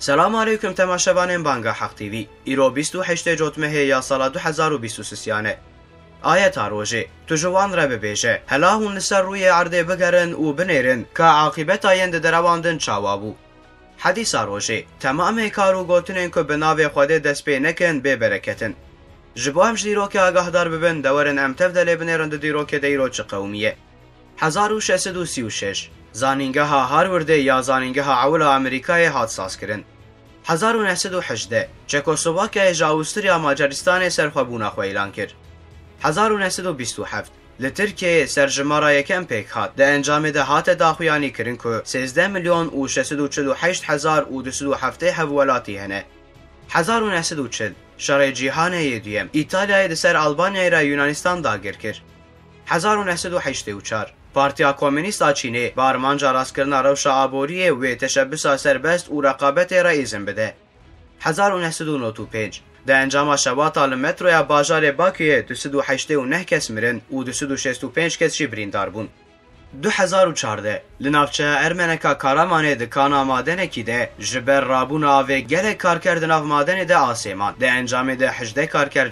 سلام علیکم تماشاوان بانگا حق تیوی ایرو 28 جوتمه یا سال 2023 آیت روژه تو جوان را ببیجه هلا هون لسر روی عرده بگرن و بنیرن که عاقبت آیند درواندن چاوابو حدیث روژه تمام کارو گوتنین که بناوی خوده دست پی نکن به برکتن. جبو هم دیرو که آگاه دار ببن دورن ام تفدلی بنیرن دیرو که دیرو چه قومیه. 1636 زانینگه ها هارورده یا زانینگه ها عولا امریکای هات ساز کرن 1918 چکوسلواکیا ژا اوستریا ماجارستان سرخوبونه خو اعلان کړ 1927 له ترکیه سرجمارا یکم پیک هات. د انجام ده هات د اخویانی 13 میلیون او 648 هزار و 27 حوالاتی هنه. 1940 شرای جیهان ایدیم ایتالیا د سر البانیا و یونانستان دا گیر کړ 1984 Partiya Komünîsta Çînê bi armanca rastkirina rewşa aboriyê wê teşebbüsa serbest û reqabetê re îzin bide. 1995 د انجام شواتا li metroya bajarê Bakuyê 289 kes mirin û 265 kes jî birîndar bûn. 2014 li navçeya Ermeneka Karamanê di kana madenekî de ji ber rabûna avê gelek karker di nav madenê de asêman de encamê de hejde karker